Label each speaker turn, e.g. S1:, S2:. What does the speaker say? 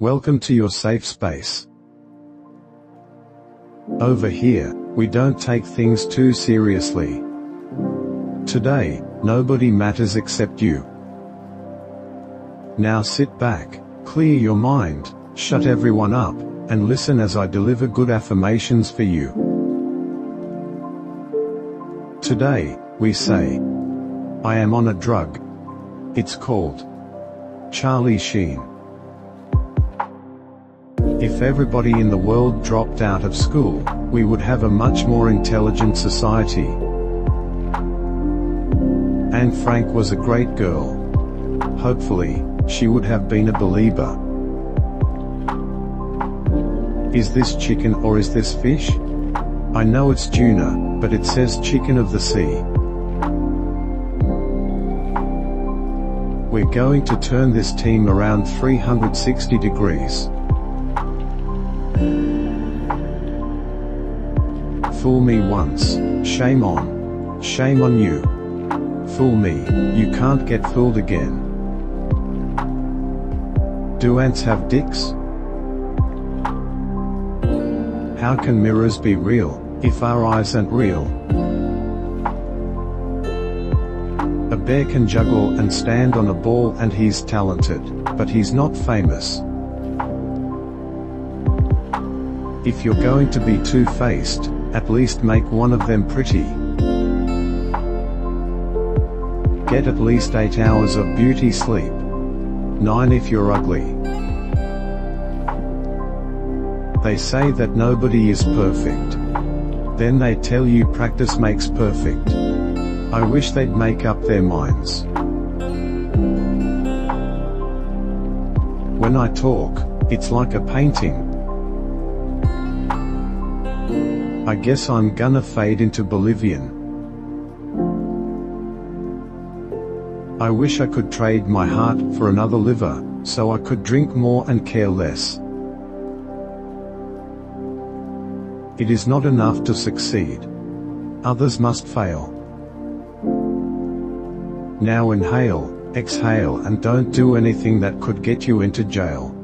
S1: Welcome to your safe space. Over here, we don't take things too seriously. Today, nobody matters except you. Now sit back, clear your mind, shut everyone up, and listen as I deliver good affirmations for you. Today, we say, I am on a drug. It's called Charlie Sheen. If everybody in the world dropped out of school, we would have a much more intelligent society. Anne Frank was a great girl. Hopefully, she would have been a believer. Is this chicken or is this fish? I know it's tuna, but it says chicken of the sea. We're going to turn this team around 360 degrees. Fool me once, shame on. Shame on you. Fool me, you can't get fooled again. Do ants have dicks? How can mirrors be real, if our eyes aren't real? A bear can juggle and stand on a ball and he's talented, but he's not famous. If you're going to be two-faced, at least make one of them pretty. Get at least 8 hours of beauty sleep. 9 if you're ugly. They say that nobody is perfect. Then they tell you practice makes perfect. I wish they'd make up their minds. When I talk, it's like a painting. I guess I'm gonna fade into Bolivian. I wish I could trade my heart for another liver, so I could drink more and care less. It is not enough to succeed. Others must fail. Now inhale, exhale and don't do anything that could get you into jail.